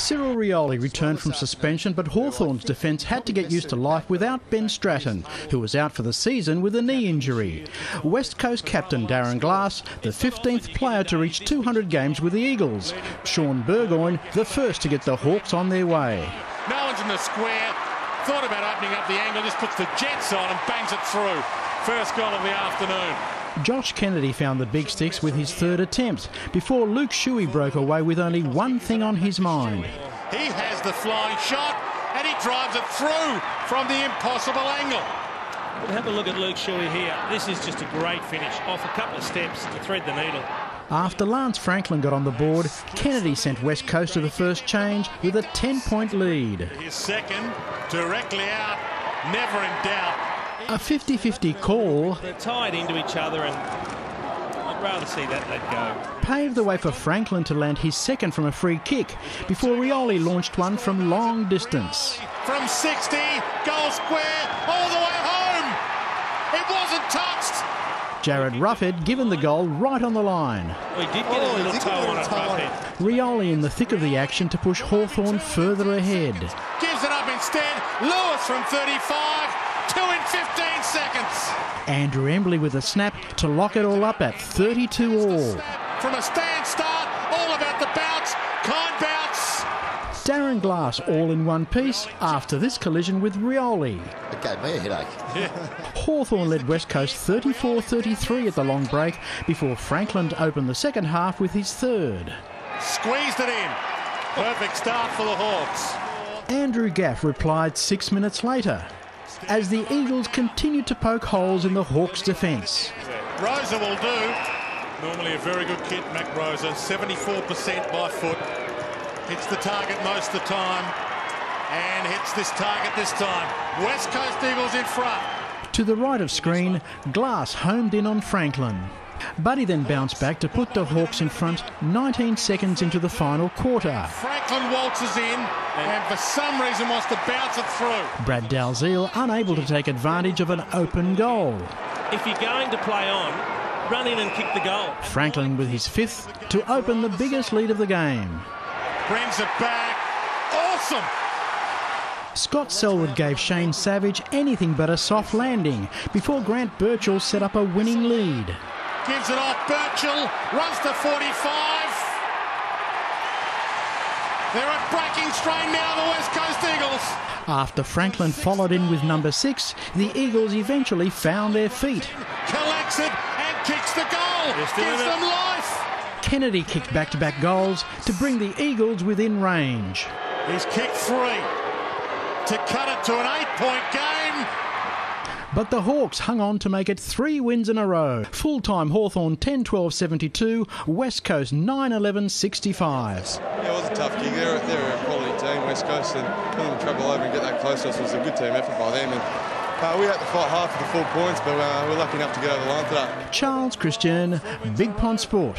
Cyril Rioli returned from suspension, but Hawthorn's defence had to get used to life without Ben Stratton, who was out for the season with a knee injury. West Coast captain Darren Glass, the 15th player to reach 200 games with the Eagles. Shaun Burgoyne, the first to get the Hawks on their way. No one's in the square. Thought about opening up the angle, just puts the jets on and bangs it through. First goal of the afternoon. Josh Kennedy found the big sticks with his third attempt before Luke Shuey broke away with only one thing on his mind. He has the flying shot and he drives it through from the impossible angle. But have a look at Luke Shuey here. This is just a great finish. Off a couple of steps to thread the needle. After Lance Franklin got on the board, Kennedy sent West Coast to the first change with a 10 point lead. His second, directly out, never in doubt. A 50 50 call. They're tied into each other, and I'd rather see that let go. Paved the way for Franklin to land his second from a free kick before Rioli launched one from long distance. From 60, goal square, all the way home. It wasn't touched. Jarryd Roughead given the goal right on the line. Oh, we did get oh, a little toe on it, Roughead. Rioli in the thick of the action to push Hawthorn further ahead. Gives it up instead. Lewis from 35. Two in 15 seconds. Andrew Embley with a snap to lock it all up at 32 all. From a stand start, all about the bounce, kind bounce. Darren Glass all in one piece after this collision with Rioli. It gave me a headache. Yeah. Hawthorn led West Coast 34 33 at the long break before Franklin opened the second half with his third. Squeezed it in. Perfect start for the Hawks. Andrew Gaff replied six minutes later as the Eagles continued to poke holes in the Hawks' defence. Rosa will do. Normally a very good kid, Matt Rosa. 74% by foot. Hits the target most of the time. And hits this target this time. West Coast Eagles in front. To the right of screen, Glass homed in on Franklin. Buddy then bounced back to put the Hawks in front 19 seconds into the final quarter. Franklin waltzes in and for some reason wants to bounce it through. Brad Dalziell unable to take advantage of an open goal. If you're going to play on, run in and kick the goal. Franklin with his fifth to open the biggest lead of the game. Brings it back. Awesome! Scott Selwood gave Shane Savage anything but a soft landing before Grant Birchall set up a winning lead. Gives it off Birchall, runs to 45. They're at breaking strain now, the West Coast Eagles. After Franklin followed in with number six, the Eagles eventually found their feet. Collects it and kicks the goal. Gives them life. Kennedy kicked back to back goals to bring the Eagles within range. He's kicked three to cut it to an eight point game. But the Hawks hung on to make it three wins in a row. Full time Hawthorn 10 12 72, West Coast 9 11 65. Yeah, it was a tough gig. They're, they're a quality team, West Coast, and them to travel over and get that close to us was a good team effort by them. And uh, we had to fight hard for the full points, but uh, we're lucky enough to get over the line today. Charles Christian, Big Pond Sport.